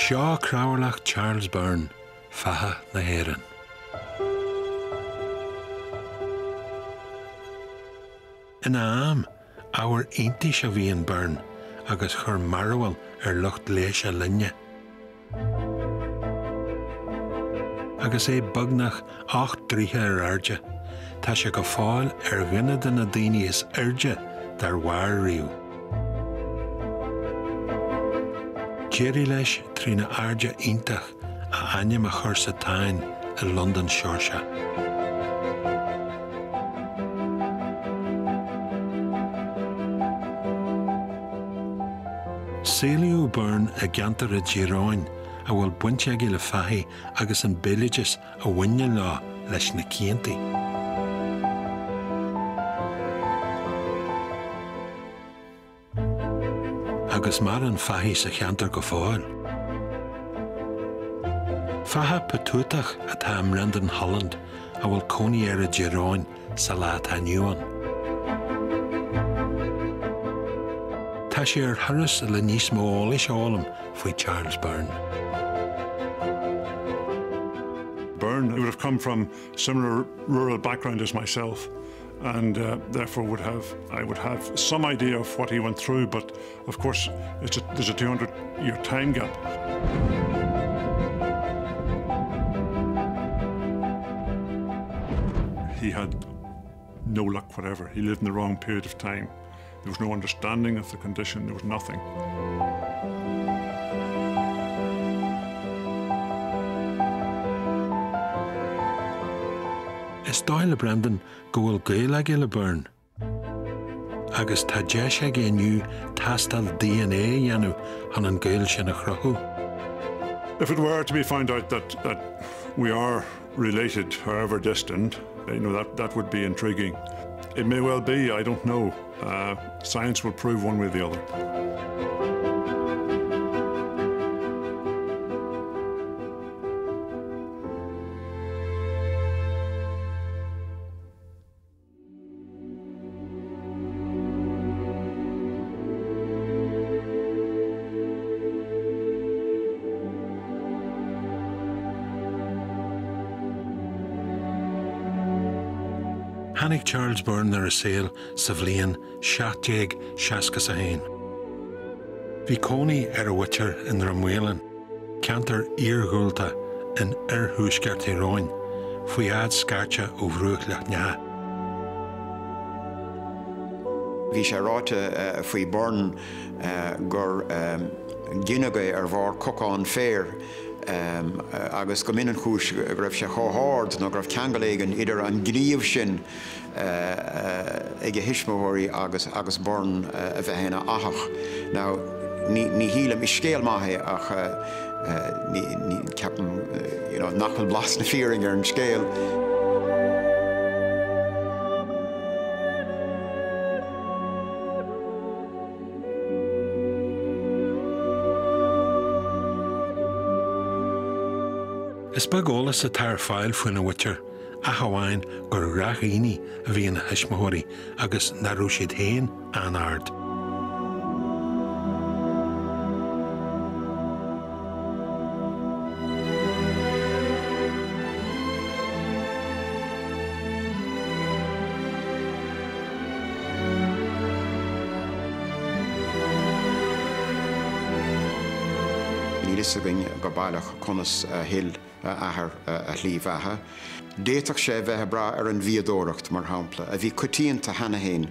Seo cráirlach Charles Byrne fathe na héan. In am áhar inti se bhíon burn agus chur marhfuil ar lucht léis a linne. Agus é bugnach 8 tríthe ar airde, Tá se go fáil ar ghuiine den na daine is airde dar bhhair riú. Jéirí leis trína airde intach a aine a chur sa tain i London Seirse. Céliú burn a gantar a ddíráin a bhfuil buinte go le fahí agus an béiges a bhaine lá leis na céntaí. Agus mar an fahí sa cheantar go fáil. Fathe petúteach a tá am Randan Holland a bhfuil coní ar a ddíráin sa lá aniuan. Tá sé ar thuras le níos móla seálam faoi Charles Byrne. Byrne would have come from similar rural background as myself and uh, therefore would have I would have some idea of what he went through but of course a, there's a 200 year time gap. He had no luck whatever. He lived in the wrong period of time. There was no understanding of the condition, there was nothing. Brendan burn. Agus tastal DNA. If it were to be found out that, that we are related, however distant, you know, that, that would be intriguing. It may well be, I don't know. Uh, science will prove one way or the other. Charles Byrne ar a saoil sa bhblionn 16 seaca a ar a bhaitear in ramhélan, ceantar íorghúilta in arthúsceart i ráin, faoi ad scarte ó bhrúach le nethe. Bhí sé ráte eh, faoi born eh, gur eh, ar coáin fér um, agus go minan chúis raibh sé choáard nó raibh cheangaléigen idir an gníomh sin uh, uh, ige hisismóirí agus agus born uh, a bheith héna ahach. Now, ní, ní hílam is scéal maithe ach uh, uh, ní, ní ceapan uh, you know, nachfuil blas na fearing ar an scéal. Is bagólas sa tar fáil faoine bhaitear a haháin gur rachaoine a bhíon na heismóirí agus narú siad héin an ard. Nílisagin go bailach conas hill ahar a hlíomhethe. Déach sé bheitthe bra ar an bhíadóirecht mar hapla, a bhí cutíonnta hena héin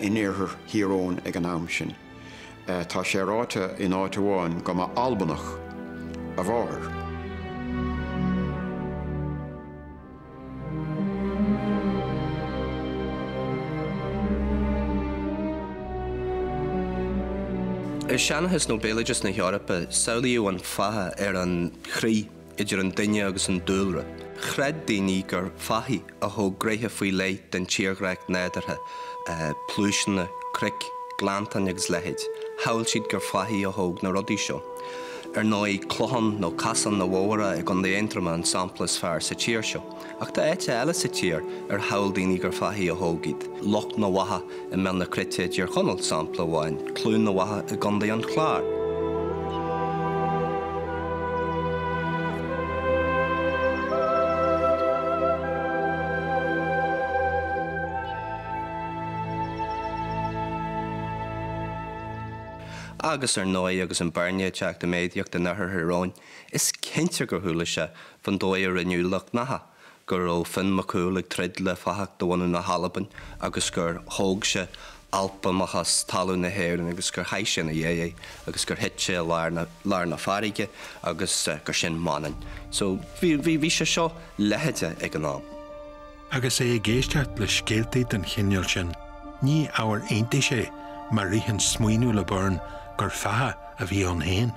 inéair hirón ag an am sin. Tá sé ráte in áiteháin go má albanach a bháthir. Is seanachas nó béilegus na Heorpa saolaíú an fathe ar an chrí idir an duine agus an dúlra. Chred daoine gur fahí a thugréthe faoi leit den tíorreacht néidirthe plúisina cric glantan agus lehéid, Hail siad gur fahíí a thug na rodí seo. Ar ná clohan nó casan na bhra ag an déontraman samplas fear sa tíir seo. Ach tá éite eile sa tír ar haildaoine gur fahíí a thógiid. Loch na watha i me na criteid ar chonal sampla bháin, clún na watha i gandaí an chláir. Agus ar nói agus an barne teach de méideocht den nachth Hráin, is cinnte gur thuúla se fan dóir aniuúlaach natha. gur ó fin macúlaigh trid le fahaach dohhaú na Halban agus gur thóg se alpamachchas talú na héirn agus gur heis sin na dhé agus gur hitse lár na farige agus uh, gur sin manan. So bhí bhí se seo leheite ag an ná. Agus é géisteart le scéaltaí den chineal sin, ní áhar aonta sé mar rihann smuoinú le burn gur fathe a bhí an héin.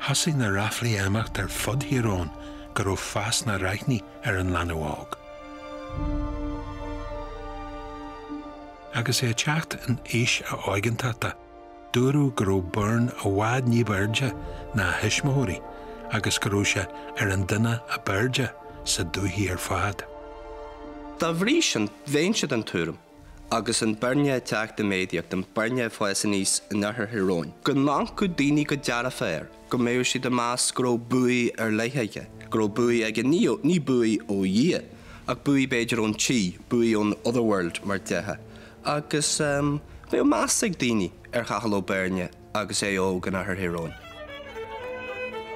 Hasí na raflaí éimecht ar fodhírón gur ó fás na reithní ar an lenahág. Agus é techt an éis a áigentata, dúrú gurú burn a bhád ní birde na hisismóirí agus goú se ar an duine a birde sa dúhíí ar fád. Tá bhrí sin bhéinse an túm agus an berne teach de médiaach den berne foies san níos nachth Hiráin. Go ná go daoine go deara féir, go méú si de más gro buí ar leithaige, gro buí ag ní ní buí ó dhé, ach buí beidir ón tí buí ón Otherworld mar dethe. Agus mé másig daoine ar chachaló berne agus é ó gan nachth Hiráin.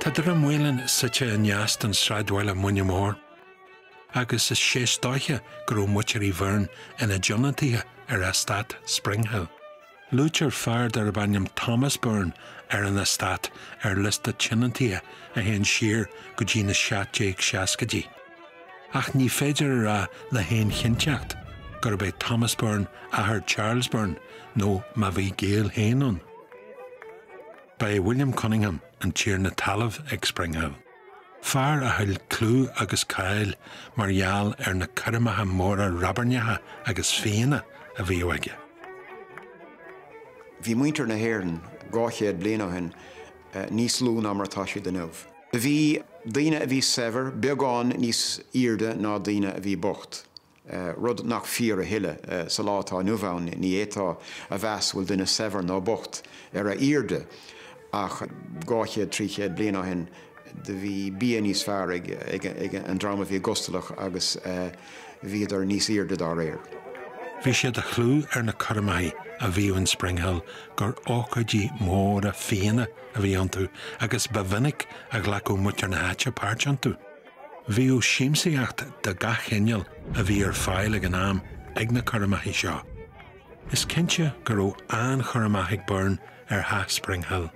Tá ar an mhuiilen site an neast an sráidhile muine mór, agus is sé stáithe gur muir í bhharn ina Jonatíthe ar a stad Springhill. Lútear fearr ar a bannim Thomas Burn ar an stad ar lista Chinantí a héon siir go ddína seaéag seacadí. Ach ní féidir ra le héon chinteacht, gur bé Thomas Burn a th Charles Burn nó má bhí géal héanón. Ba William Cunningham an tíir na talamh ag Springhill. Far a thuil clú agus caiil margheall ar na chuimethe móra rabarnethe agus féine a. Bhí muinter na hhéan gáchéad blianahin níos lún ammartá si den nuh. Bhí daine a bhí sever beagán níos irde ná daine a bhí bocht. Uh, rud nach fi a hiile uh, sa látá nuhain ní étá a bheits bhfuil duine sever ná bocht ar a irde ach gáchéad tríchéad blianahin de bhí bí níos fear ag an drama bhí gostalach agus bhíidir níos irde dá réir. Bhí siad a chlú ar na chomaid a bhíhann Springhall gur óchadí mór a féine a bhí antú agus bevinnic a ghlaú mutar na háte páirtantú. Bhíú síimsaíocht de gachéineal a bhí ar fáil an náam ag na chomaí seo. Is cinnte gur ó an choramathic burn ar ha Springhall.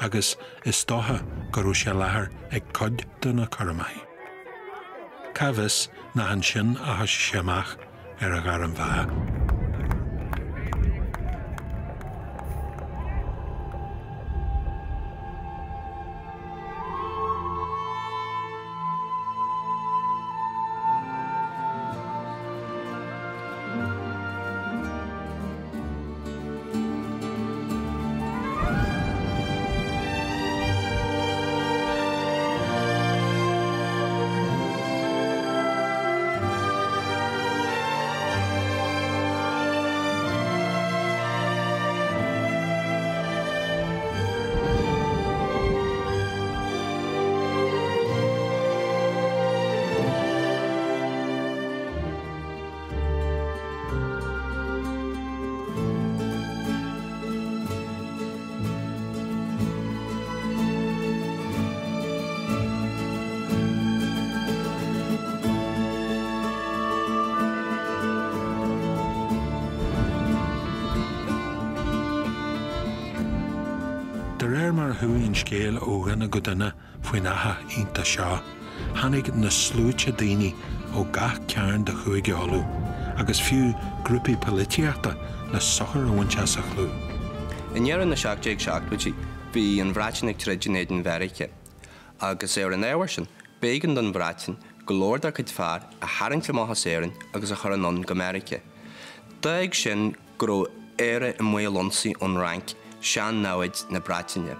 Agus is dotha goú sé lethir ag cod duna chomaid. Cahas na an sin a séach ar a gar an bhe. Deir mar thuíonn scéal ógan na go duine faoin athe ionanta seo, Thnig na slúte daoine ó gath cearn de chuige holú, agus fiú grúpi polítiaachta na sochar óhaintse a chlú. Inéaran na seaachteag seaachtaí bhí an bhráitinic treidirnéan mherice, agus éar an éhairsin bégan don bhráitin golóda chud fearr a haingte mátha séan agus a churan non gomerice. Da ag sin gro éire i mhélonsaí ón rank sean náid na bratainine.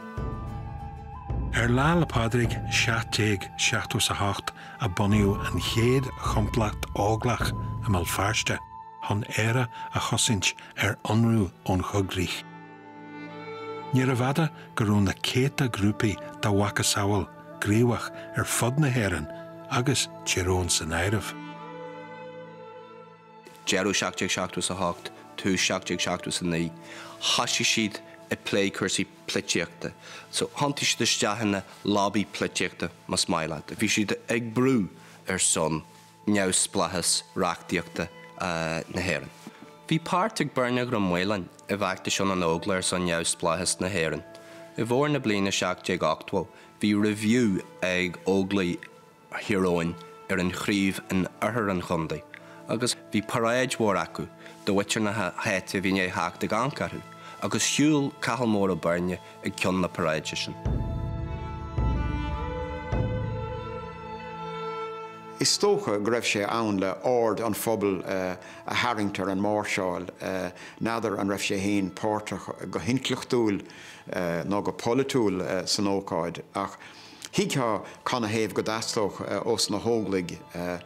Ar lá le pádraigh seatéag seaú sa hácht a buniuú an chéad chomplacht áglach am mal fearste, hon éire a chosint ar anrú ón. Ní a bhada gurún na céta grúpi dá wacha saoil, gríomhach ar fod na héan agus tírónn san éirih. Jeú seaachteag seaachú sa hácht, tú seaachteag seaachú san ní, hasisi siad i lé chusaí plitiíochta. So hantis de stehanna lábí plitiíochta mas maiile. Bhí siad ag brú ar son neus splachas reachtíochta uh, nahéan. Bhí páirrtaigh burne go mhuiilein i bhhaachta seán an óglair san neus splachas nahéan. I bhór na blina seach dé 8 hí review ag óglaí hiróin ar an chríomh an ahar an chundaí, agus bhí paráid mhór acu do bhaitear na héite bhí é haach de gancarú, agus siúil cahalmór a barne ag cean na paráide sin. Is tócha go raibh sé ann le ord an fphobal uh, a Harringtar an Marshall uh, nádar an raibh sé héon páirrtaach go hinclachtúil uh, nó go polúil uh, san óáid ach hiá chuna héobh go dastlóch uh, os na hóglaigh uh,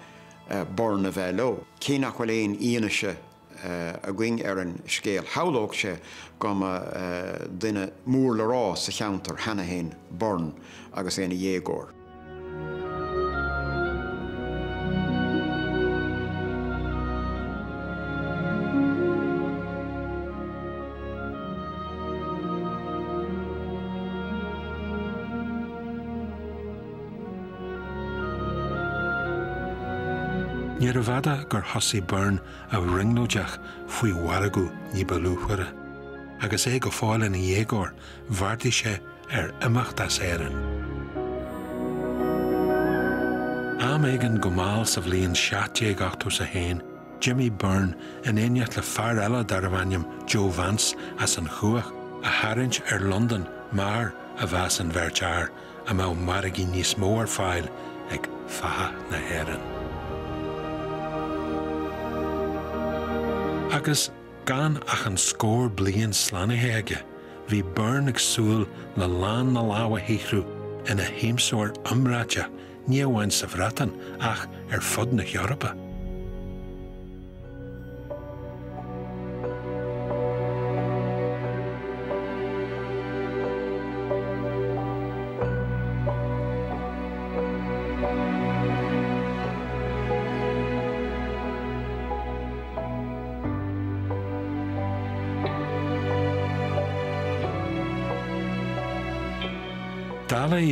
uh, borna bheith lo. Cí nach bhfuil éon íanaise uh, a going ar an scéal. Hálóg sé go uh, duine mór le rá sa cheantar hena héin born agus éana dhégóir. Bhada gur thosaí burn a ringlóideach faoi waragú ní balúchuire, agus é go fáil na dhégóir bhartaí sé ar imachtas éan. Am éigen go máil sa bhlíonn 16achú sa héin, Jimmy Byrne in éineat le fear eile dar bhaim Joe Vance as an chuach a haint ar London mar a bheits an bhirtear a má marigí níos mór fáil ag fatha na héan. Agus gan ach an scór blion slanathéige, hí burn agsúil le lán na láha héichrú ina héimsóir amráte níomhhain sa bhratan ach ar fod na Eorpa.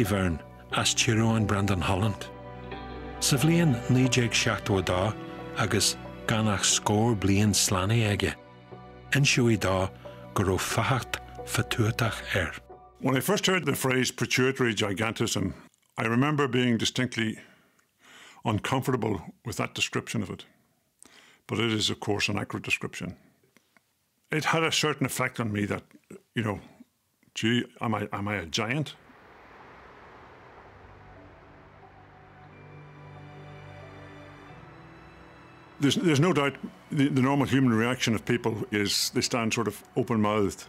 Bhern as tíróin Brandon Holland. Sa bblion níéag seaachú dá agus ganach scór blion slána aige. In siúí dá gur ó facht fatúach air. When I first heard the phrase pituitary gigantism, I remember being distinctly uncomfortable with that description of it. But it is, of course, an accurate description. It had a certain effect on me that, you know, gee, am I, am I a giant? There's, there's no doubt the, the normal human reaction of people is they stand sort of open mouthed.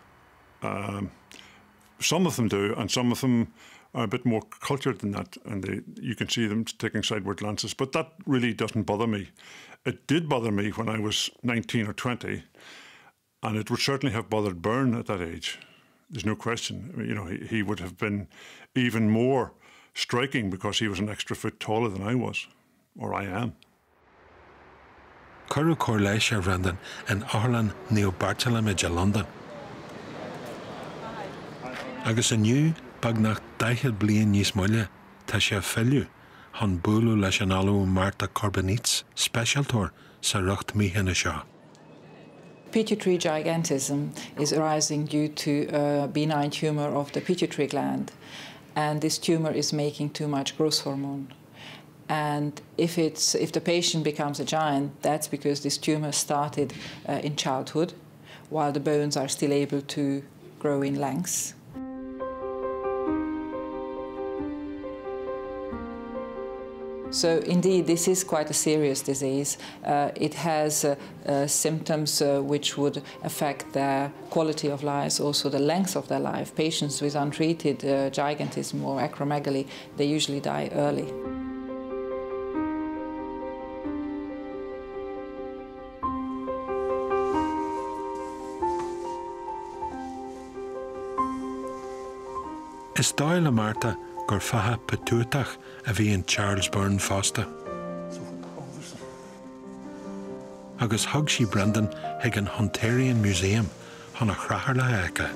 Um, some of them do, and some of them are a bit more cultured than that, and they, you can see them taking sideward glances. But that really doesn't bother me. It did bother me when I was 19 or 20, and it would certainly have bothered Byrne at that age. There's no question. I mean, you know, he, he would have been even more striking because he was an extra foot taller than I was, or I am. Curú leis ar randan an álan neo Bartolomé London. Agus aniu bag nach daichead blion níos muile tá hon búlú leis Marta Korbonits specialtóir sa rucht míhéna seo. Pituitary gigantism is arising due to a benign tumor of the pituitary gland, and this tumor is making too much growth hormone. And if, it's, if the patient becomes a giant, that's because this tumor started uh, in childhood, while the bones are still able to grow in length. So indeed, this is quite a serious disease. Uh, it has uh, uh, symptoms uh, which would affect their quality of life, also the length of their life. Patients with untreated uh, gigantism or acromegaly, they usually die early. Is dáil amarta gur fathe peúteach a bhí an Charles Byrne fásta. Agus thug sí Brendan ag an Hunterian Museum chuna chrahar le aice.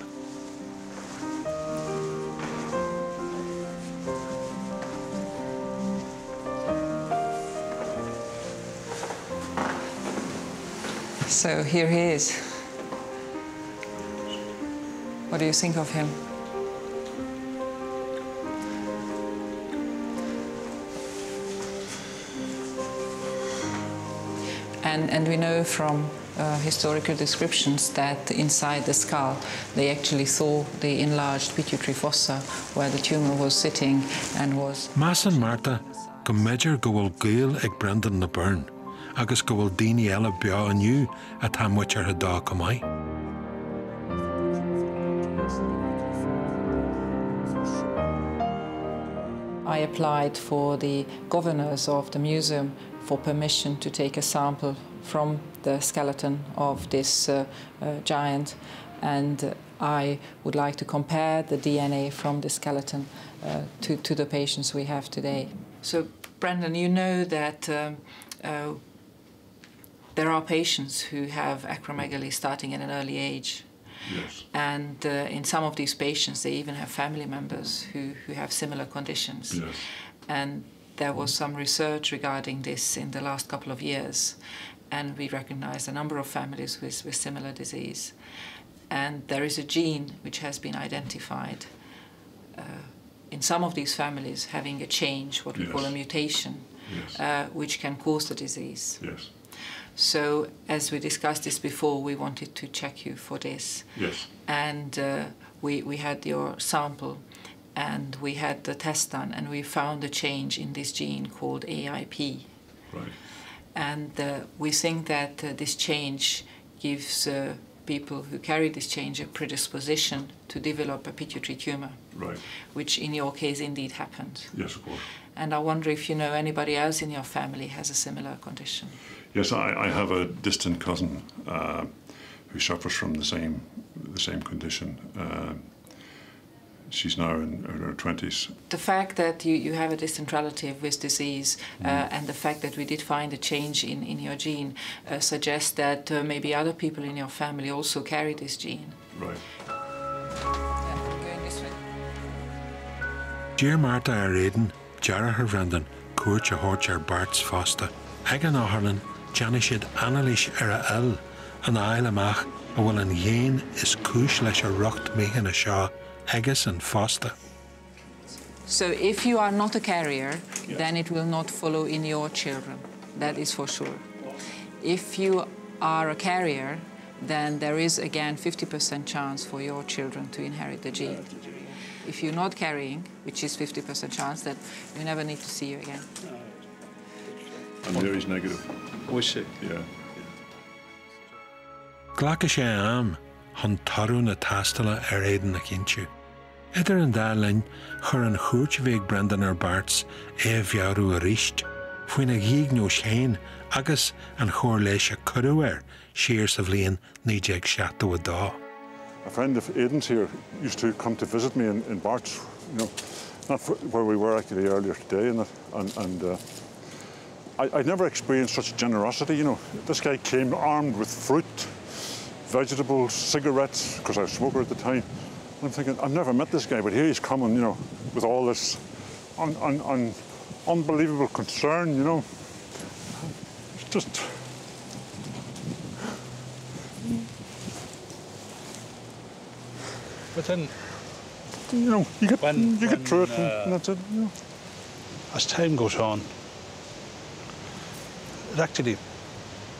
So here he is. What do you think of him? And, and we know from uh, historical descriptions that inside the skull they actually saw the enlarged pituitary fossa where the tumor was sitting and was. Mas an Marta go méidir go bhfuil gaal ag Brendan na burn, agus go bhfuil daine eile bea aniu a tamhaid ar dá go maiid. I applied for the governors of the museum for permission to take a sample from the skeleton of this uh, uh, giant and uh, I would like to compare the DNA from the skeleton uh, to, to the patients we have today. So, Brendan, you know that um, uh, there are patients who have acromegaly starting at an early age. Yes. And uh, in some of these patients, they even have family members who, who have similar conditions. Yes. And there was some research regarding this in the last couple of years, and we recognized a number of families with, with similar disease. And there is a gene which has been identified uh, in some of these families having a change, what we call a mutation, Yes. uh, which can cause the disease. Yes. So, as we discussed this before, we wanted to check you for this Yes. and uh, we, we had your sample and we had the test done and we found a change in this gene called AIP. Right. And uh, we think that uh, this change gives uh, people who carry this change a predisposition to develop a pituitary tumor, Right. which in your case indeed happened. Yes, of course. And I wonder if you know anybody else in your family has a similar condition. Yes, I, I have a distant cousin uh, who suffers from the same the same condition. She's now in, in her twenties. The fact that you, you have a distant relative with disease uh, and the fact that we did find a change in, in your gene uh, suggests that uh, maybe other people in your family also carry this gene. Right. going this way. Dear Marta ar réan, deara ar brendan cuairt a thuirt ar Bart's fásta. Ag an áharlan deanna siad analís ar a eil an áil amach a bhfuil an dhéin is cis leis a rucht méhan a seo agus an fásta. So if you are not a carrier, then it will not follow in your children. That is for sure. If you are a carrier, then there is again 50% chance for your children to inherit the gene. If you're not carrying, which is 50% chance, that you never need to see you again. And Mary's negative. Was she? Yeah. Ghlacha sé am chun tarú na tastala ar éan na cinú. Idir an dálainn chur an chuúrt bhéh brendan ar Barts é bhearú a ríist, Fuoin na ghiig nó chéin agus an chóir leis a chuúir siar sa bblion níideag seaú a dá. A friend of Aidan's here used to come to visit me in, in Barts, you know, not f where we were actually earlier today, and, and, and uh, I, I'd never experienced such generosity. You know, this guy came armed with fruit, vegetables, cigarettes, because I was a smoker at the time. I'm thinking, I've never met this guy, but here he's coming, you know, with all this un, un, un, unbelievable concern, you know. It's just. But then, You know, you get, When- you get through it, and, uh, and that's it. You know. as time goes on, it actually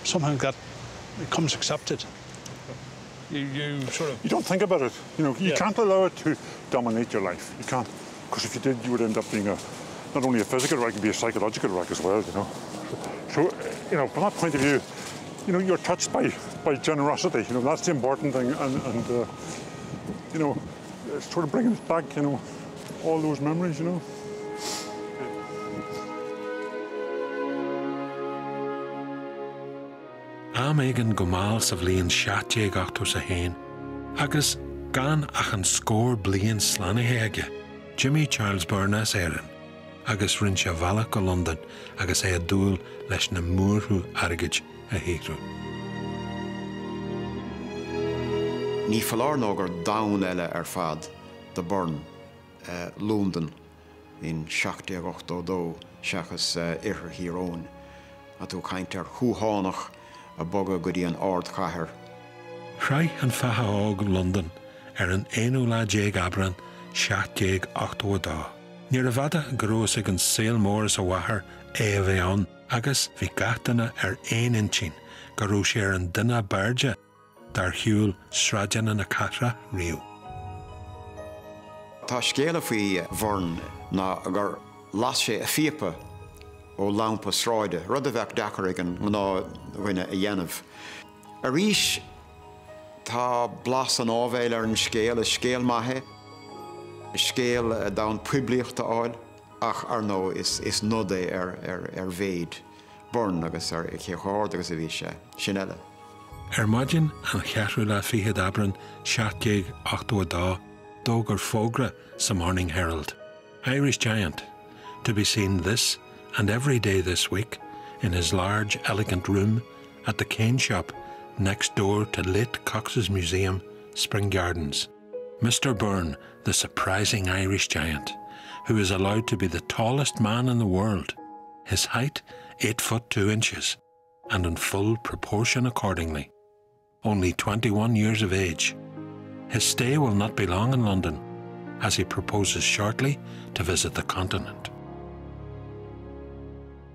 somehow got becomes accepted. You, you sort of You don't think about it. You know, you Yeah. can't allow it to dominate your life. You can't, because if you did, you would end up being a not only a physical wreck, you'd be a psychological wreck as well. You know. So, you know, from that point of view, you know, you're touched by by generosity. You know, that's the important thing, and and uh, you know, it's sort of bringing it back. You know, all those memories. You know. Am éigen gomáil sa bblion seaé gachtú sa héin, agus gan ach an scór blion slanathe aige, Jimmy Charles Burnas éan, agus rinn se bhela go London agus é a dúil leis na múrthú aigeid a héú. Ní fallárnágur dain eile ar fad de burn uh, Lúndan in 16dó seachas uh, ihir hírón a tú chaint ar thuúhánach a boga go dtí an ard chathair. Chraith an fatha ág London ar an éú le dé abran 16 Níar a bhada ag an saomóras a bhathair é bheith an agus bhí gatainna ar éon sin goú sé ar an duine beirde dar hiúil sráideanna na cara riú. Tá scéala faoi bharn ná gur las sé a fipa ó lampa sráide, rud a bheith dechar an bhuiine a dhéanamh. A ríis tá blas an ábhéile ar an scéal a scéal maithe, scéal da an publiochtta ach ar is, is nodé ar, ar, ar born agus ar chéáir agus er a bhí sé sin an chearú le fihe abran 16 8 dógur fógra sa Morning Herald. Irish Giant, to be seen this and every day this week in his large, elegant room at the cane shop next door to late Cox's Museum, Spring Gardens. Mr. Byrne, the surprising Irish giant, who is allowed to be the tallest man in the world, his height 8 foot 2 inches, and in full proportion accordingly. Only 21 years of age. His stay will not be long in London, as he proposes shortly to visit the continent.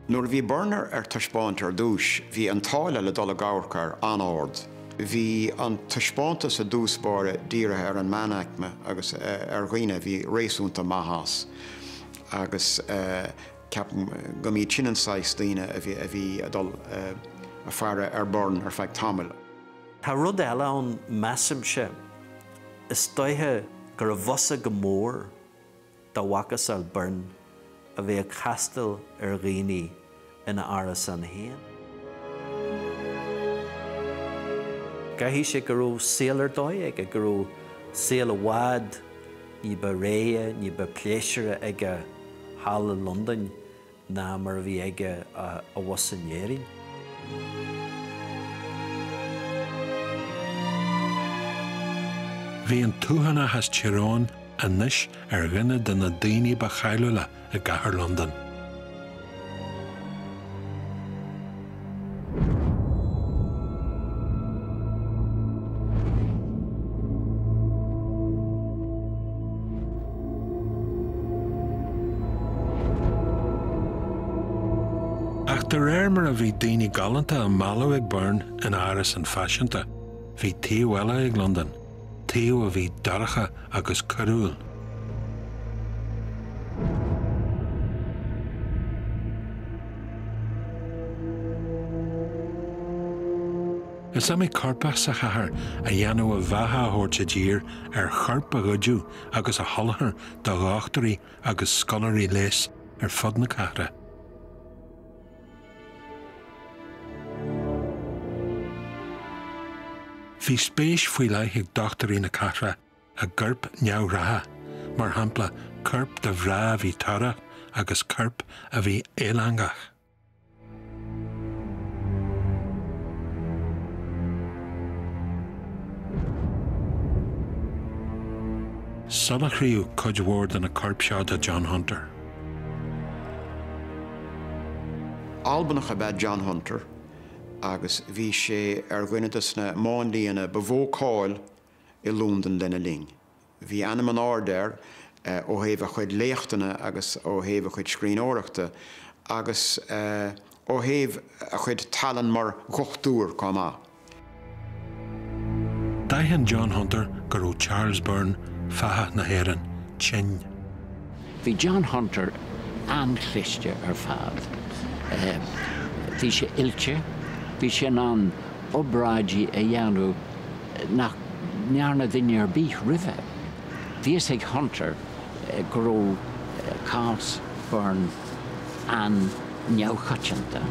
Nuair bhí burner ar tuispáint ar dúis, hí an táile le dola gáhar an áard. Bhí an tuispáanta sa dúspáre díirethe ar an manaice agus ar roiine bhí réúnta maithas agus go mí sinnansáistíine a bhí a bhí adul a fearre ar burn ar feid tamil. Tá rud eile an measamse is stoithe gur a bhosa go mór dáhachas al burn a bheith castal ar réí ina áras san héan. Gahí sé gurú sélar dóid ag gurú séla bhád ní ba réie ní ba pléisiire ige hála London ná mar bhí aige a wasanéirin. Bhí an túhanna has tirrán a níis ar rinne den na daoine ba chaúile a gahar London. De réirmar a bhí daoine galanta an malú ag burn in áras an fashionanta, hí tíhile ag London, tíú a bhí daracha agus choúil. Is am mé carpa sa chahar a dhéanú a bhetha thuirte dír ar charpa goidú agus a hallthir do gáachtarí agus scolarí léis ar fod na cara. Bhí spéis faoi leithe dochtarí na cara a ggurp neamhrathe, mar hapla curp de bhrá bhí tara agus curp a bhí éangach. Sunnachríú cudhór an na carpseád a John Hunter. Albannach a bheith John Hunter agus bhí sé ar gcuinetas na mándíana bhócáil i lúndan lena ling. Bhí anam an ádair ó héh chuid léachtainna agus ó héh chuid scrín áireachta agus ó héh a chuid talan mar chochtúr comá. Daihan John Hunter gurú Charles Byrne fathe na héan tin. Bhí John Hunter anchliiste ar fad. Bhí sé ilte, hí sin an obráidí a dheanú nach nearna duine ar bí rithe. Bhíos ag Hunter goró cás burn an neachchaanta.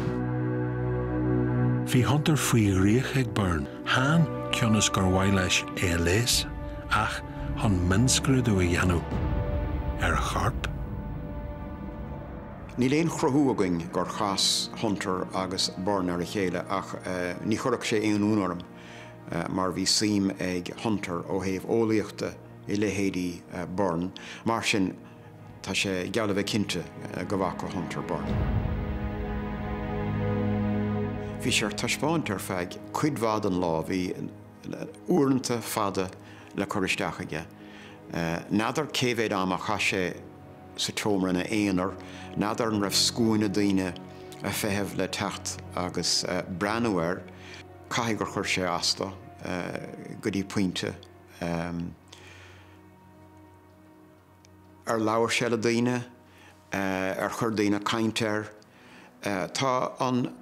Bhí Hunter faoi riach ag burn, há ceannas gur bhhaile leis é léis ach hon minscrúdú a dhéanú ar charp. Ní léon chrothúagaing gur chas Hunter agus burn ar a chéile ach uh, ní chorach sé éon únarm uh, mar bhí sim ag Hunter ó héh óíochta i lehéadí uh, burn, mar sin tá sé geala bheith cinnte uh, go bhacha Hunter burn. Bhí sé taspáint ar feig chuidhád an lá hí uanta fada le choristeachaige. Nadidir céhéad am a cha sé sa tomra na éonar, nadidir an raibh scúine daine a feheh le techt agus uh, brehair, cai gur chur sé asta uh, go dtí puinte. Um, ar leabhar se a daine uh, ar chur daine caiintear, uh, Tá an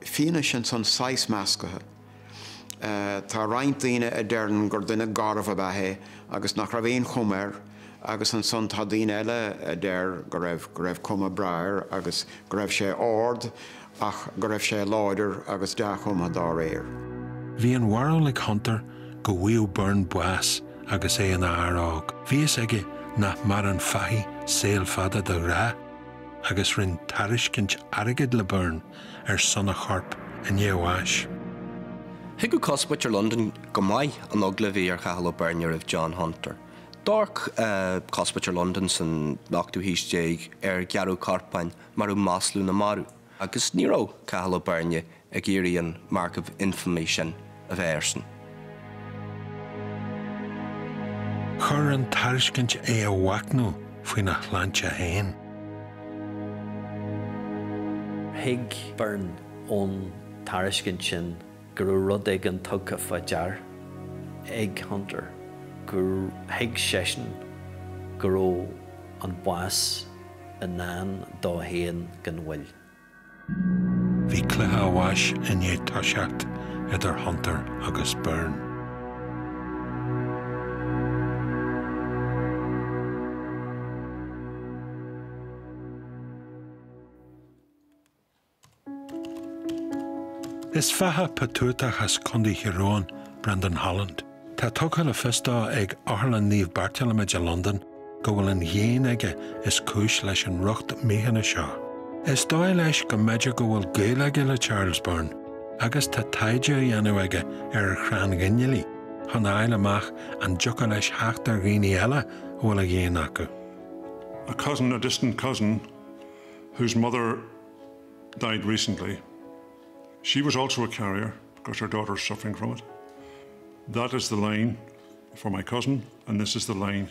fine sin san 6 meascathe. Uh, tá reininttíine a dean gur duine garh bethe agus nach ra bhéon chumir agus an san tá daine eile déir go raibh go raibh cuma breir agus go raibh sé ád ach go raibh sé láidir agus dechum a dá réir. Bhí an warú le chutar go bhhuiú burn buas agus é an árág. Bhíos aige nach mar an fahí séal fada do rá, agus rinn tariscint agad le burn ar sanna charp in éháis. Hi go cospair London go maiid an ogla bhí ar chaal Bernier of John Hunter. Dark uh, cospair London san nachú híistéig ar gearú carpain marú máslú na marú, agus níró chaal Berne a géiríon Mark of Information a bhéirsan. Chir an tariscint é a bhaacnú faoi nach landse héin. Hiig burn ón tariscin sin gur rud ag an tucha fa dear ag hunter gur hiig sesin goró an buas a náan dá héan gan bhfuil. Bhí cluthe bháis in é táseacht idir Hunter agus burn. Is fethe patútachas chundí hiróin Brendan Holland. Tá tucha le fistá ag álan níomh Bartolomeid a London go bhfuil an dhéana aige is cis leis an rucht méhanana seo. Is dóid leis go méidir go bhfuil géalaige le Charles Byrne, agus tá taide dhéanú aige ar chrán gginelí, chun eile amach an jocha leis heachtar rií eile bhfuil a acu. A cousin, a distant cousin, whose mother died recently, she was also a carrier because her daughter daughter's suffering from it. That is the line for my cousin, and this is the line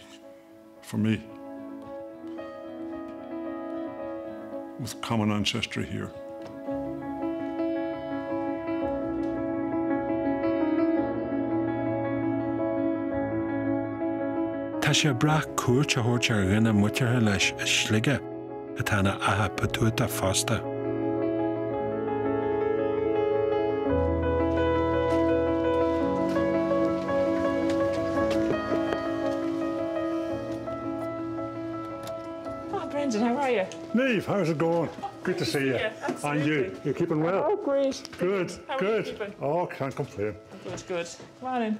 for me. With common ancestry here. Tá sé brath cuat a thuirt ar rinne muteirthe leis slige a tána athe patúta fásta. You? Neve, how's it going? Good to see you. Yeah, and you. You're keeping well? Oh, great. Good, How are you good. keeping? Oh, can't complain. Good, good. Come on in.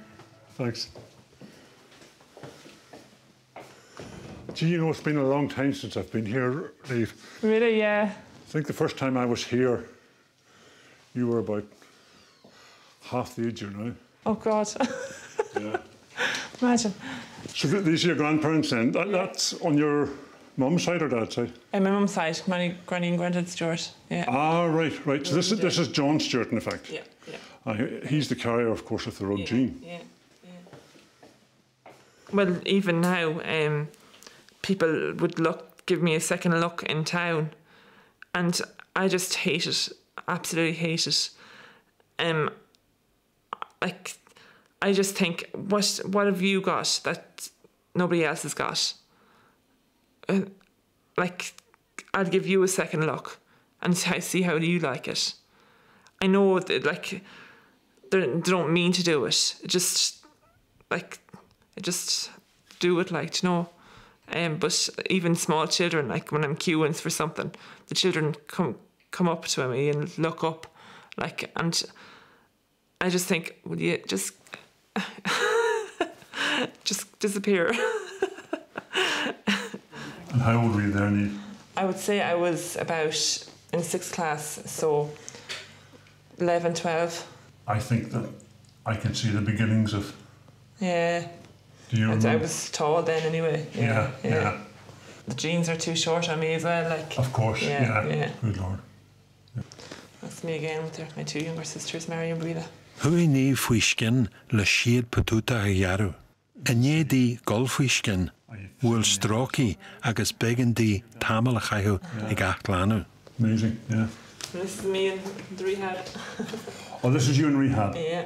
Thanks. Gee, you know, it's been a long time since I've been here, Neve. Really, yeah. I think the first time I was here, you were about half the age you're now. Oh, God. Yeah. Imagine. So these are your grandparents then? That, That's on your mum's side or dad's side? And my mum's side, Granny, Granny and Granddad Stewart. Yeah. Ah, right, right. So this is, this is John Stewart, in effect. yeah, yeah. Uh, he's the carrier, of course, of the road gene. Yeah, yeah. Well, even now, um, people would look, give me a second look in town, and I just hate it. Absolutely hate it. Um, like, I just think, what what have you got that nobody else has got? Uh, like, I'd give you a second look and see how you like it. I know that, like, they they don't mean to do it. It just like just do it like you know. Um, but even small children, like when I'm queuing for something, the children come come up to me and look up, like, and I just think, will you just just disappear? And how old were you there, Neve? I would say I was about in sixth class, so 11, 12. I think that I can see the beginnings of. Yeah. Do you I, remember? I was tall then anyway. yeah, yeah, The jeans are too short on me as well. Like Of course, Yeah, yeah. yeah. Good lord. That's me again with her, my two younger sisters, Mary and Breda. Hui ní faoi cin le siad patúta a dhearú. A nédí golfaoi cin bhfuil strácií agus begandí tamil a chaú ag achláú. Amazing, yeah. This is me in the rehab. Oh, this is you in rehab, yeah.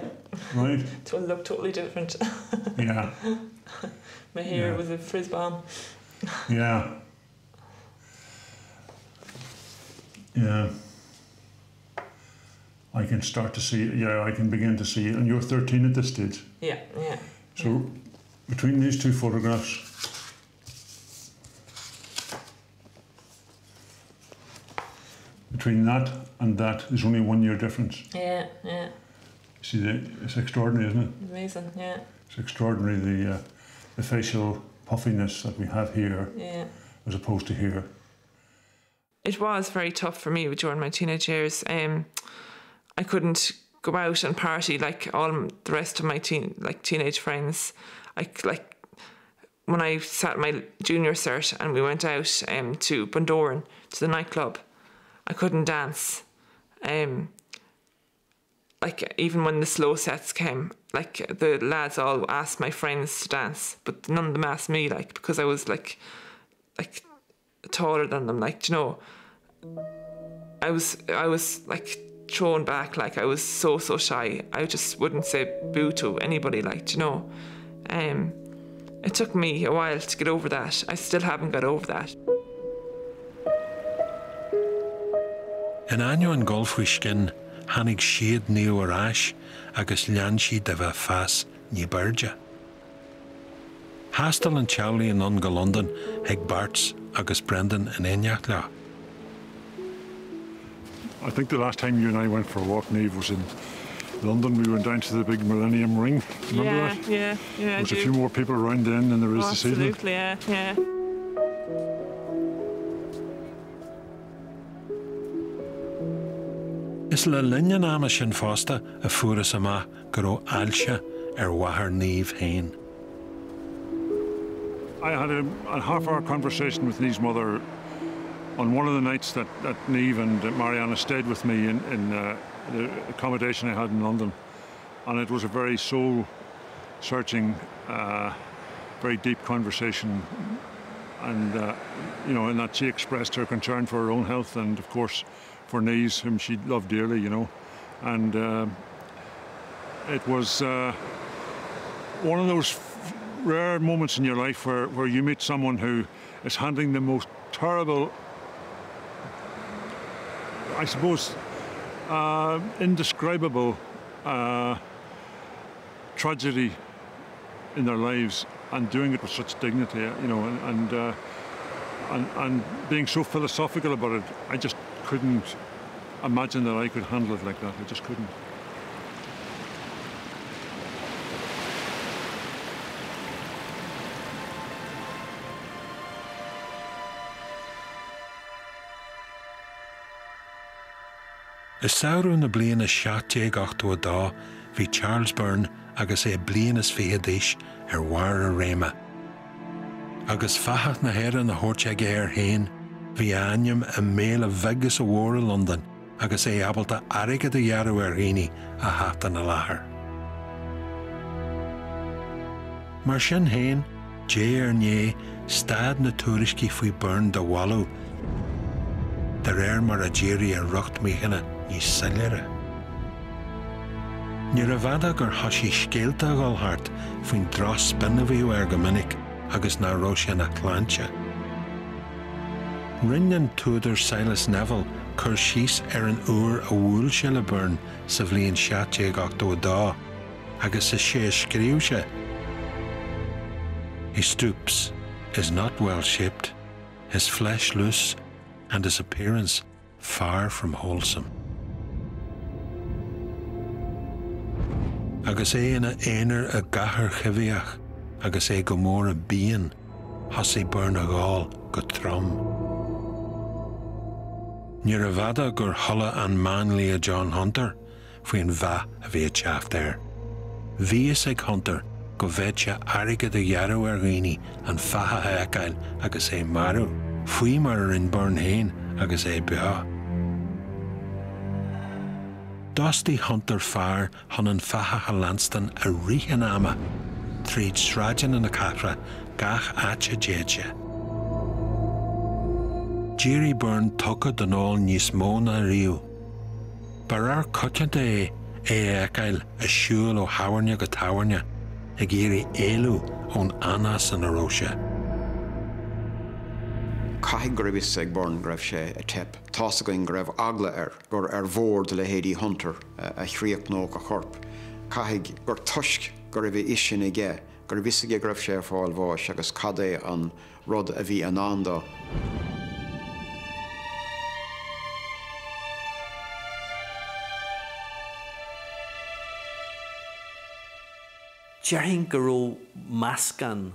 right? It will look totally different. Yeah, my hair Yeah. was a frizz bomb. yeah. Yeah. I can start to see, yeah, I can begin to see, and you're 13 at this stage. Yeah, yeah. So between these two photographs, between that and that, there's only one year difference. Yeah, yeah. See, the, it's extraordinary, isn't it? Amazing, yeah, It's extraordinary the uh, the facial puffiness that we have here yeah. as opposed to here. It was very tough for me during my teenage years. Um, I couldn't go out and party like all the rest of my teen like teenage friends. C- like when I sat my junior cert and we went out um, to Bundoran to the nightclub. I couldn't dance. Um, like even when the slow sets came, like the lads all asked my friends to dance, but none of them asked me, like because I was like, like taller than them. Like you know, I was I was like thrown back. Like I was so so shy. I just wouldn't say boo to anybody. Like you know, um, it took me a while to get over that. I still haven't got over that. In aine an golfaoi cin hanig siad níú aráis agus lean siad a bheith fas ní beirde. Hastal an tealaí in an go London ag Barts agus Brendan in éineach le. I think the last time you and I went for a walk, Neve, was in London. We went down to the big Millennium Ring. Remember yeah, that? yeah, yeah. There I was a few more people around then than there is Oh, this evening. absolutely, yeah, yeah. Is le linne ama sin fásta a furas amach go ró ailse ar wahar níomh hain. I had a, a half hour conversation with Neve's mother on one of the nights that, that Neve and uh, Mariana stayed with me in, in uh, the accommodation I had in London. And it was a very soul searching, uh, very deep conversation. And, uh, you know, in that she expressed her concern for her own health and, of course, for Neve's, whom she loved dearly, you know. And uh, it was uh, one of those rare moments in your life where, where you meet someone who is handling the most terrible, I suppose, uh, indescribable uh, tragedy in their lives and doing it with such dignity, you know, and and, uh, and and being so philosophical about it. I just couldn't imagine that I could handle it like that. I just couldn't. Is saoú na bliana 16 dá hí Charles Byrne agus é blianas féadéis ar war a réime. Agus fachat na héan na thuirte géir héin, hí aim a méle vegus a mhra London agus é abalta aige a dhearú ar riine a hatan na láthair. Mar sin héin, dé ar né stad na tuairiscí faoi burn do wallú, de réir mar a ddéirí a rucht míchanna ní sailere. Ní a bhada gur hasí scéalta gáilthart faoin dros spinahíú ar go minic agus na chláinte. Rinnean túidir Silas Neville chur síos ar er an uair a bhúil se le burn sa bhlíon 16 dá agus is sé scríúse. He stoops, is not well shaped, his flesh loose, and his appearance far from wholesome. Agus é ina éanaar a gahar chihíach agus é go mór a bíon has é burn a gáil go trom. Níor a bhada gur thola an manlí a John Hunter faoin bhe a bhí teaft air. Bhí is ag Hunter go bhéidse aige de dhearú ar riine an fathe eáil agus é marú, faoi mar ar in burn héin agus é betha. Dusty Hunter fear chun an fathe Lanston a rihan ama, tríd in na cara gach déide. Jerry Byrne tucha don áil níos móna riú. Barar cutinte é é a siúil ó haharne go táhairne ag géirí éú ón anas an. Caig go raibh ag born greibh sé a tep. Tás go greibh agla ar gur ar bhór le héadí hunter a chríoch nó a chorp. Caig gur tuisc gur raibh isin i ggé, gur vis ige greibh sé fáil bháis agus cadé an rud a bhí an andá. Dearhinn goró meascan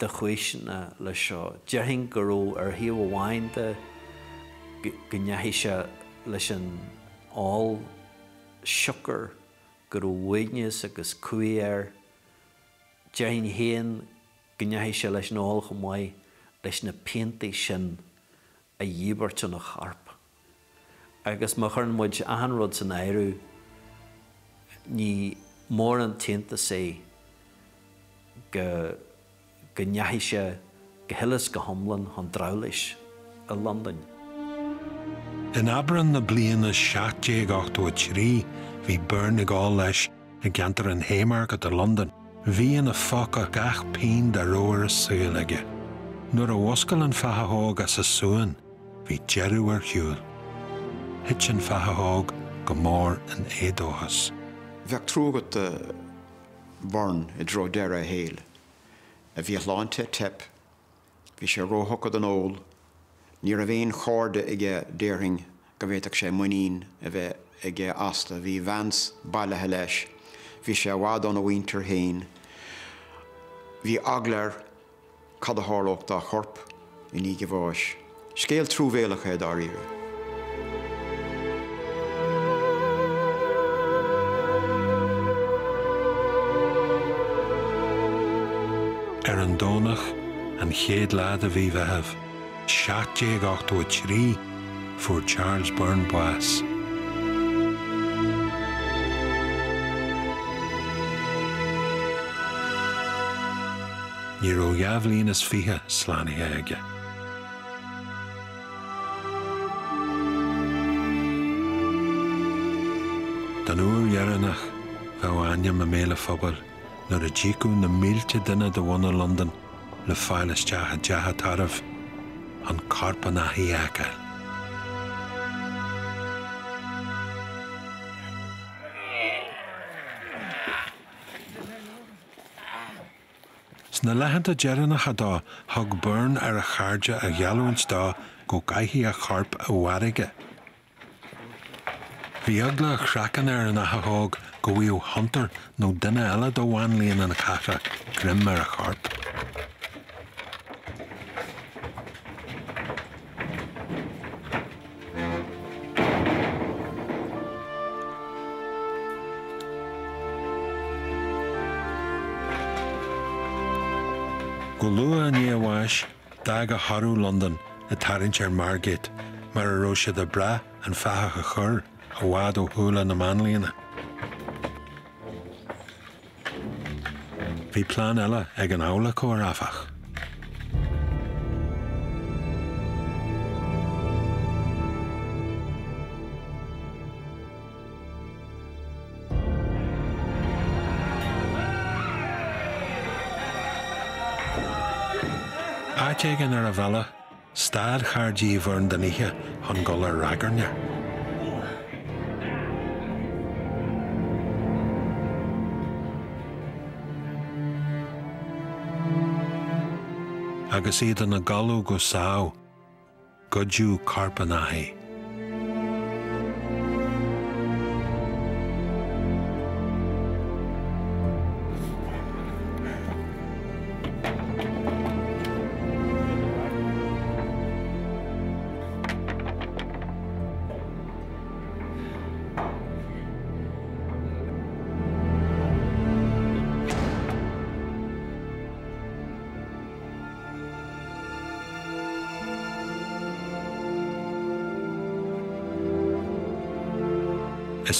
de chuisina le seo. Dearhinn goró ar hiomh bhhainte gonnehi se leis an áil siúcar gur bhhaines agus cuiar. Dearhinn héan gonnehi se leis an áil go maiid leis na peantaí sin a dhíbarte na charp. Agus mar chun muid anrod san éirú ní mór an tianta sé go go nehiise go hilas go homlan an drálais a London. In abran na bliana 16 trí hí burn ag gáil leis i gentar an hémar go a London, hí an a foca gach pein de roir suúlaige. Nuair a bhoscail an fathaág as sa suúan, hí jeúar hiúil. Hit sin fathaág go mór an édóhas. Bheith trúgad de born i dro deire a héal. A bhí láinte tep, hí sé róthchad an óil, ní a bhéon cháde ige déing go bhéach sé muín a bheith ige bhes bailthe leis, hí sé bhád an a winter héin, hí aglair cad a hálacht a chorp i ní go bháis. Scéal trúvéalacha daríre. Ar an dónach an chéad a bhí bheheh, seaé 8 trí fu Charles Burn Boas. Ní ó jaamhlínas fithe slána aige. Den uairhearannach bheit nar a ddíú na mílte duine do bhna London le fáileteach a dethe tarmh an carpa na hiíacha. Sna lehananta deannach dá thug burn ar a charde a ghealúint dá go gaithí a charp a bhhaige. Bhí agla chhrachan ar an aththóg go hunter nó duine eile do bháin líon an chara grim mar a charp. Go a ní bháis da go Harú London i tarint ar Margate mar a de bra an fethe a chur a ó thuúla na manlíana. hí plán eile ag an ála córáfach. Aitégin ar a bhela, stád chardíomhharn daníthe an golar ragarne. Agus iad an na galú go sao, godú carpanahé.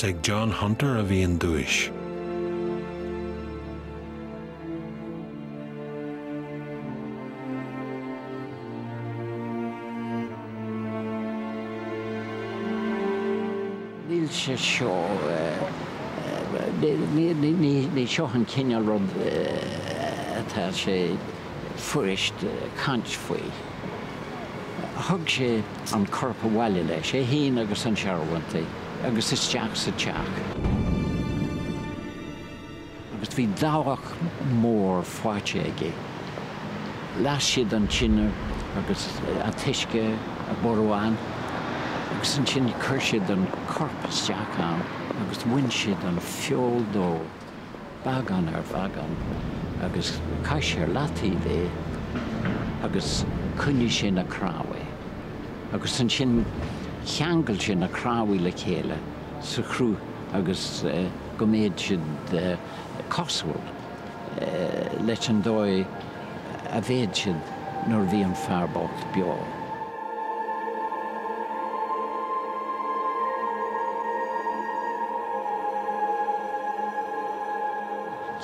Is ag John Hunter a bhíon dúis. Níl sé eh, eh, eh, seo ní seo an cinenne rud atá sé fuist cant faoi. Thg sé an corpa bhile lei sé híon agus an sehaanta agus is teach sa teach. Agus bhí dáhach mór fáte aige. Las siad an sinne agus a tuisce a borháin, agus an sin chuirsead an corpasteach an agus bhain siad an fióldó bagan ar bhagan agus caiisiir latí é agus cunne sin na cráha. agus an sin cheangail sin na cráhaí le chéile sa chrú agus uh, go méad siad uh, cosúil uh, leis an dóid a bhéad siad nóir bhí an fearbácht beá.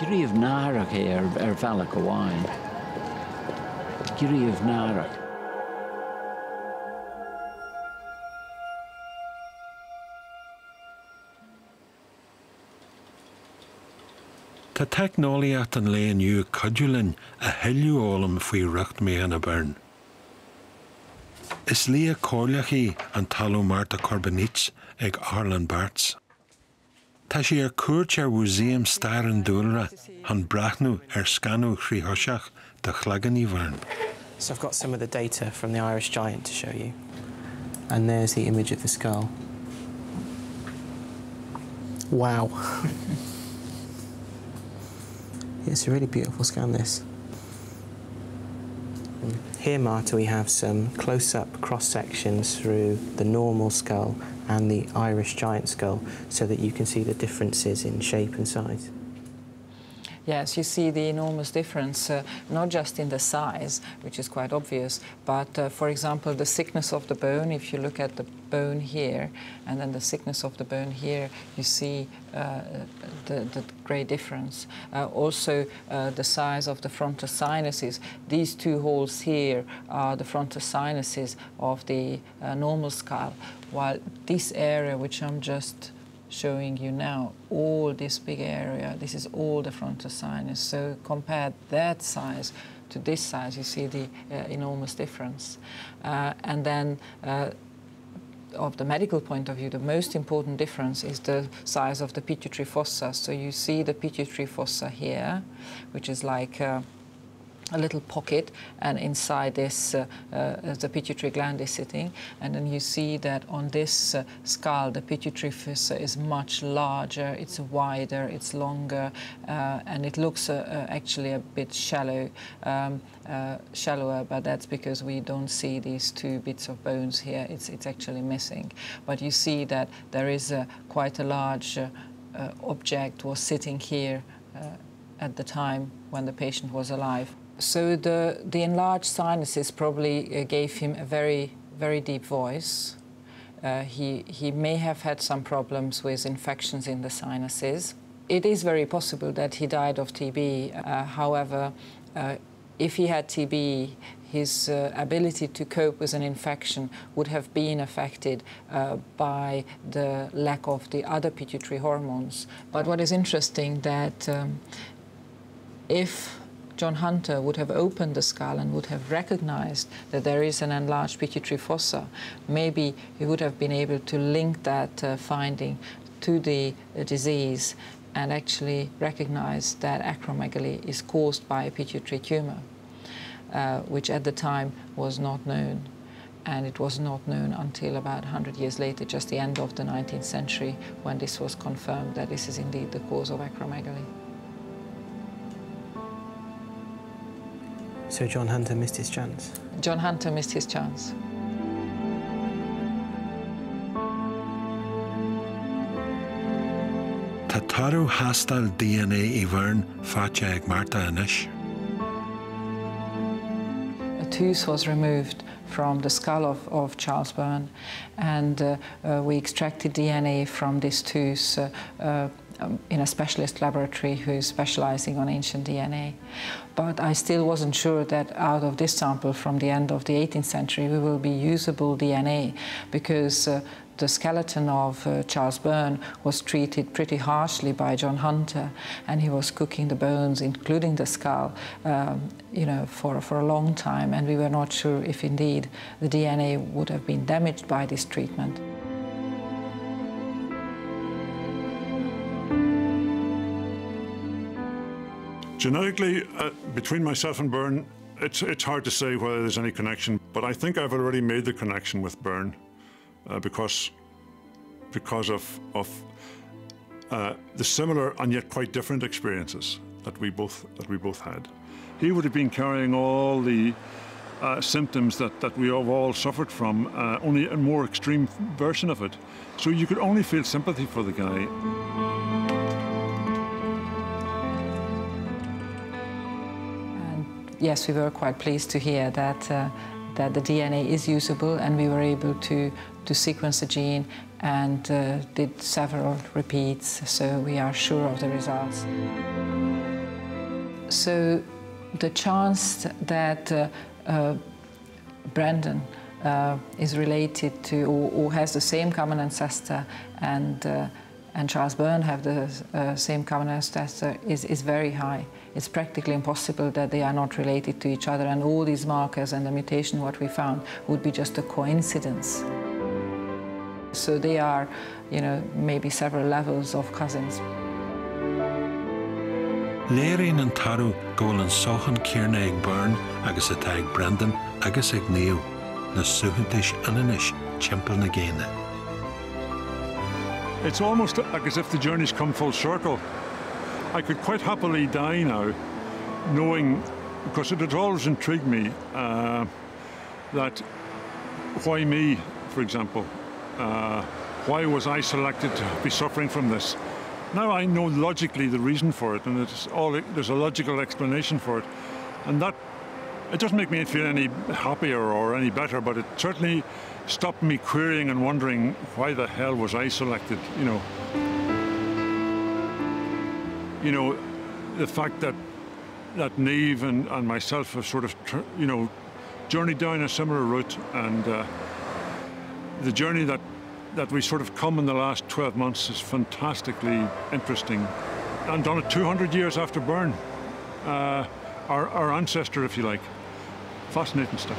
Gríomh náraach é ar ar bhealach go bháin. Gríomh náraach. Tá technoliaat an léonniu codulin a heúolalam faoi rucht mé an a burn. Is lí cólachaí an talú Marta Korbonits ag Arlan Barts. Tá sé ar er cuat ar bhúsíam stair an dúra an brathnú ar er scanú chríthseach de chhlagan í bharn. So I've got some of the data from the Irish giant to show you. And there's the image of the skull. Wow. it's a really beautiful scan, this. Here, Marta, we have some close-up cross-sections through the normal skull and the Irish giant skull so that you can see the differences in shape and size. Yes, you see the enormous difference, uh, not just in the size, which is quite obvious, but uh, for example, the thickness of the bone. If you look at the bone here and then the thickness of the bone here, you see uh, the, the, great difference. Uh, also, uh, the size of the frontal sinuses. These two holes here are the frontal sinuses of the uh, normal skull, while this area, which I'm just showing you now all this big area. This is all the frontal sinus. So compare that size to this size, you see the uh, enormous difference. Uh, and then of the medical point of view, the most important difference is the size of the pituitary fossa. So you see the pituitary fossa here, which is like uh, a little pocket and inside this uh, uh, the pituitary gland is sitting and then you see that on this uh, skull the pituitary fossa is much larger it's wider it's longer uh, and it looks uh, uh, actually a bit shallow um, shallower but that's because we don't see these two bits of bones here it's it's actually missing. But you see that there is quite a large object was sitting here at the time when the patient was alive so the, the enlarged sinuses probably uh, gave him a very, very deep voice. Uh, he, he may have had some problems with infections in the sinuses. It is very possible that he died of TB. Uh, however, uh, if he had TB, his uh, ability to cope with an infection would have been affected uh, by the lack of the other pituitary hormones. But what is interesting that um, if John Hunter would have opened the skull and would have recognized that there is an enlarged pituitary fossa, maybe he would have been able to link that uh, finding to the uh, disease and actually recognize that acromegaly is caused by a pituitary tumor, uh, which at the time was not known. And it was not known until about 100 years later, just the end of the 19th century, when this was confirmed that this is indeed the cause of acromegaly. So John Hunter missed his chance? John Hunter missed his chance. Tá tarú hastal DNA i bharn fáte ag Marta inis. tooth was removed from the skull of, of Charles Byrne, and uh, uh, we extracted DNA from this tooth uh, uh, um, in a specialist laboratory who's specializing on ancient DNA. But I still wasn't sure that out of this sample from the end of the 18th century we will be usable DNA because uh, the skeleton of uh, Charles Byrne was treated pretty harshly by John Hunter, and he was cooking the bones, including the skull, um, you know, for, for a long time, and we were not sure if indeed the DNA would have been damaged by this treatment. Genetically, uh, between myself and Byrne, it's, it's hard to say whether there's any connection, but I think I've already made the connection with Byrne uh, because, because of, of uh, the similar and yet quite different experiences that we both, that we both had. He would have been carrying all the uh, symptoms that, that we have all suffered from, uh, only a more extreme version of it. So you could only feel sympathy for the guy. Yes, we were quite pleased to hear that, uh, that the DNA is usable and we were able to, to sequence the gene and uh, did several repeats, so we are sure of the results. So the chance that uh, uh Brendan uh, is related to or, or, has the same common ancestor and, uh, and Charles Byrne have the same common ancestor is, is very high it's practically impossible that they are not related to each other and all these markers and the mutation what we found would be just a coincidence. So they are, you know, maybe several levels of cousins. Léirín an tarú ggóil an sochan céarna ag burn agus atá ag Brendan agus ag níomh na suhantais ananis timppel na géine. It's almost like as if the journey's come full circle. I could quite happily die now, knowing, because it had always intrigued me, uh, that why me, for example? Uh, why was I selected to be suffering from this? Now I know logically the reason for it, and it's all there's a logical explanation for it, and that it doesn't make me feel any happier or any better, but it certainly stopped me querying and wondering why the hell was I selected, you know you know, the fact that that Neve and, and myself have sort of, you know, journeyed down a similar route, and uh, the journey that that we sort of come in the last 12 months is fantastically interesting, and done it 200 years after Byrne, uh, our, our ancestor, if you like. Fascinating stuff.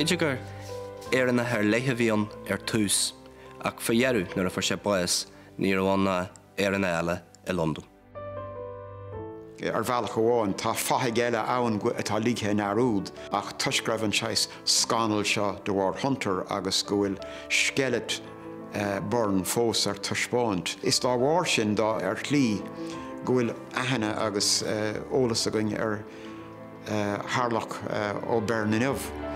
Beiidir gur éanna th léthe ar túús ach fahéarú nuair a far sé buas ní bhhainna ar an eile i London. ar bhealach goháin tá fathe géile ann atá líthe narúd ach tuisgrabhann seis scanal seo do bhhar Hunter agus gohfuil skelet uh, burn fós ar tuispáint. Is dá bhhar sin dá ar clí gohfuil ahanana agus uh, ólas a going ar uh, Harlach uh, ó Bernineh.